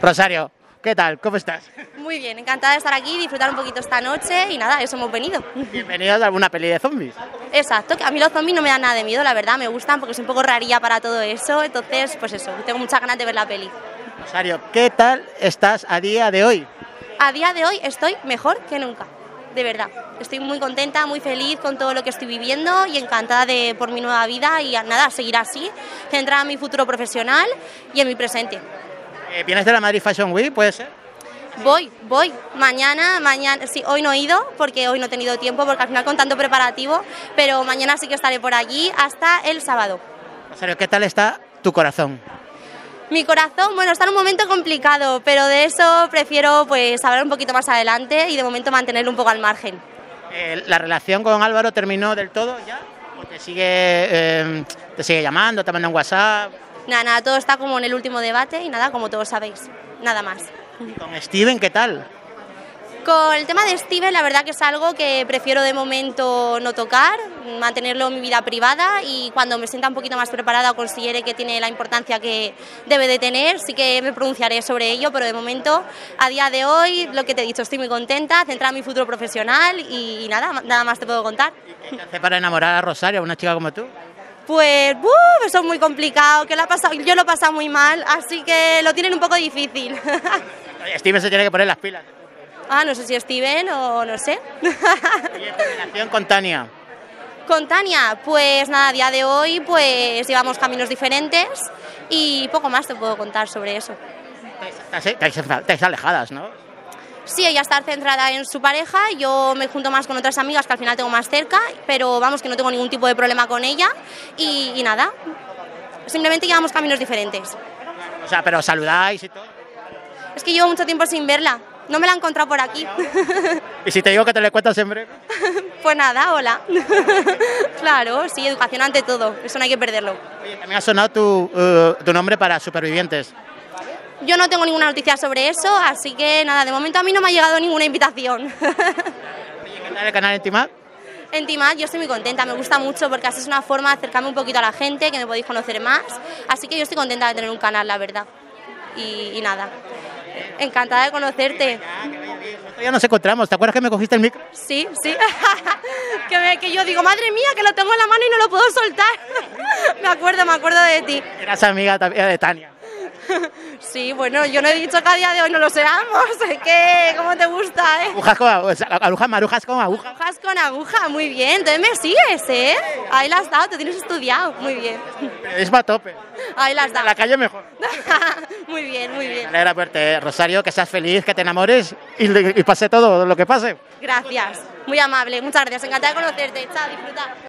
Rosario, ¿qué tal? ¿Cómo estás? Muy bien, encantada de estar aquí, disfrutar un poquito esta noche y nada, eso hemos venido. Bienvenidos a alguna peli de zombies. Exacto, a mí los zombies no me dan nada de miedo, la verdad, me gustan porque soy un poco rarilla para todo eso, entonces, pues eso, tengo muchas ganas de ver la peli. Rosario, ¿qué tal estás a día de hoy? A día de hoy estoy mejor que nunca, de verdad. Estoy muy contenta, muy feliz con todo lo que estoy viviendo y encantada de por mi nueva vida y nada, seguir así, centrada en mi futuro profesional y en mi presente. Eh, ¿Vienes de la Madrid Fashion Week, puede ser? Voy, voy. Mañana, mañana, sí, hoy no he ido porque hoy no he tenido tiempo porque al final con tanto preparativo, pero mañana sí que estaré por allí hasta el sábado. Rosario, ¿qué tal está tu corazón? Mi corazón, bueno, está en un momento complicado, pero de eso prefiero pues hablar un poquito más adelante y de momento mantenerlo un poco al margen. Eh, ¿La relación con Álvaro terminó del todo ya? ¿O te sigue, eh, te sigue llamando, te manda un WhatsApp? Nada, nada, todo está como en el último debate y nada, como todos sabéis, nada más. ¿Y con Steven qué tal? Con el tema de Steven, la verdad que es algo que prefiero de momento no tocar, mantenerlo en mi vida privada y cuando me sienta un poquito más preparada o considere que tiene la importancia que debe de tener, sí que me pronunciaré sobre ello, pero de momento, a día de hoy, lo que te he dicho, estoy muy contenta, centrada en mi futuro profesional y, y nada, nada más te puedo contar. ¿Qué te hace para enamorar a Rosario, una chica como tú? Pues, ¡buf! eso es muy complicado, que lo ha pasado, yo lo he pasado muy mal, así que lo tienen un poco difícil. Steven se tiene que poner las pilas. ah, no sé si Steven o no sé. Oye, tu relación con Tania. Con Tania, pues nada, a día de hoy pues llevamos caminos diferentes y poco más te puedo contar sobre eso. Estáis, estáis- estáis alejadas, ¿no? Sí, ella está centrada en su pareja, yo me junto más con otras amigas que al final tengo más cerca, pero vamos que no tengo ningún tipo de problema con ella y, y nada, simplemente llevamos caminos diferentes. O sea, pero saludáis y todo. Es que llevo mucho tiempo sin verla, no me la he encontrado por aquí. Y si te digo que te le cuentas en breve. Pues nada, hola. claro, sí, educación ante todo, eso no hay que perderlo. Oye, también ha sonado tu, eh, tu nombre para Supervivientes. Yo no tengo ninguna noticia sobre eso, así que nada, de momento a mí no me ha llegado ninguna invitación. ¿qué tal el canal Intimad? En Timad yo estoy muy contenta, me gusta mucho porque así es una forma de acercarme un poquito a la gente, que me podéis conocer más. Así que yo estoy contenta de tener un canal, la verdad. Y, y nada, encantada de conocerte. Ya nos encontramos. ¿Te acuerdas que me cogiste el micro? Sí, sí. que, me- que yo digo, madre mía, que lo tengo en la mano y no lo puedo soltar. me acuerdo, me acuerdo de ti. Eras amiga también de Tania. Sí, bueno, yo no he dicho que a día de hoy no lo seamos. Es que, ¿cómo te gusta, eh? Agujas con agujas, agujas, marujas con agujas. Agujas con aguja, muy bien. Entonces me sigues, ¿eh? Ahí la has dado, te tienes estudiado. Muy bien. Periodismo a tope. Ahí la has En dado. la calle mejor. muy bien, muy Me bien. alegra verte, Rosario, que seas feliz, que te enamores y, y pase todo lo que pase. Gracias. Muy amable, muchas gracias. Encantada de conocerte. Chao, disfruta.